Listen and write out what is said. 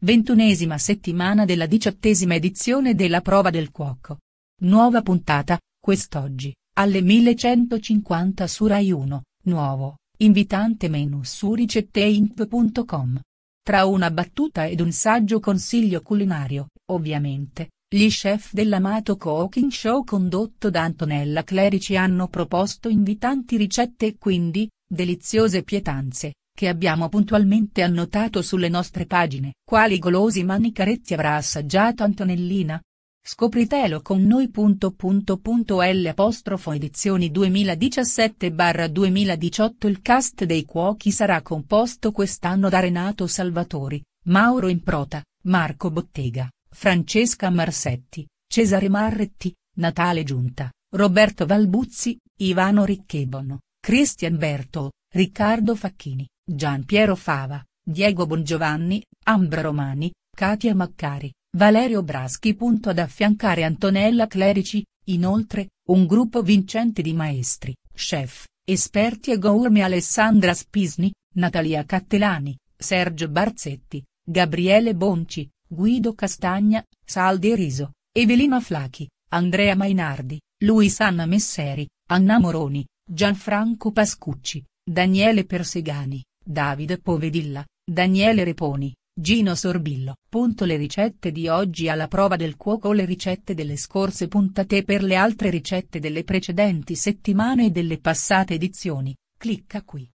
ventunesima settimana della diciottesima edizione della prova del cuoco. Nuova puntata, quest'oggi, alle 1150 su Rai 1, nuovo, invitante menu su ricetteint.com. Tra una battuta ed un saggio consiglio culinario, ovviamente, gli chef dell'amato cooking show condotto da Antonella Clerici hanno proposto invitanti ricette e quindi, deliziose pietanze, che abbiamo puntualmente annotato sulle nostre pagine. Quali golosi manicaretti avrà assaggiato Antonellina? Scopritelo con noi. Edizioni 2017-2018 Il cast dei cuochi sarà composto quest'anno da Renato Salvatori, Mauro Improta, Marco Bottega, Francesca Marsetti, Cesare Marretti, Natale Giunta, Roberto Valbuzzi, Ivano Ricchebono, Cristian Berto, Riccardo Facchini. Gian Piero Fava, Diego Bongiovanni, Ambra Romani, Katia Maccari, Valerio Braschi. Ad affiancare Antonella Clerici, inoltre, un gruppo vincente di maestri, chef, esperti e gourmet Alessandra Spisni, Natalia Cattelani, Sergio Barzetti, Gabriele Bonci, Guido Castagna, Riso, Evelina Flachi, Andrea Mainardi, Luisanna Messeri, Anna Moroni, Gianfranco Pascucci, Daniele Persegani. Davide Povedilla, Daniele Reponi, Gino Sorbillo. Punto le ricette di oggi alla prova del cuoco o le ricette delle scorse puntate per le altre ricette delle precedenti settimane e delle passate edizioni, clicca qui.